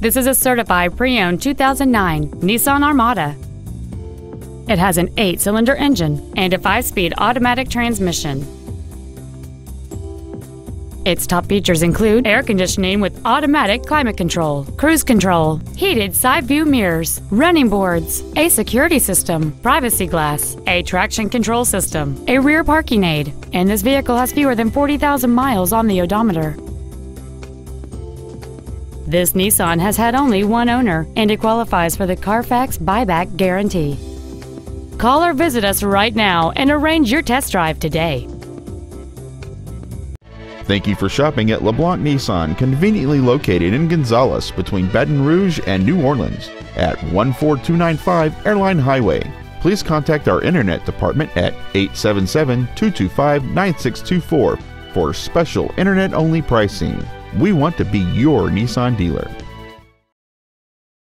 This is a certified pre-owned 2009 Nissan Armada. It has an 8-cylinder engine and a 5-speed automatic transmission. Its top features include air conditioning with automatic climate control, cruise control, heated side view mirrors, running boards, a security system, privacy glass, a traction control system, a rear parking aid, and this vehicle has fewer than 40,000 miles on the odometer. This Nissan has had only one owner and it qualifies for the Carfax buyback guarantee. Call or visit us right now and arrange your test drive today. Thank you for shopping at LeBlanc Nissan, conveniently located in Gonzales between Baton Rouge and New Orleans at 14295 Airline Highway. Please contact our internet department at 877 225 9624 for special internet only pricing. We want to be your Nissan dealer.